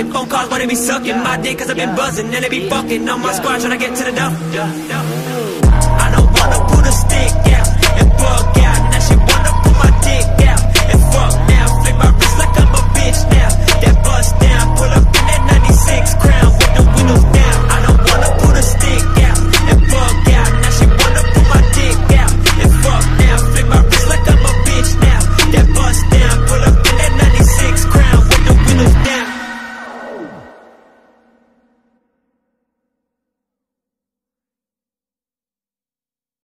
fucking phone calls, wanna be sucking? My dick, cause I've been buzzing, and they be fucking on my squad, trying to get to the dump.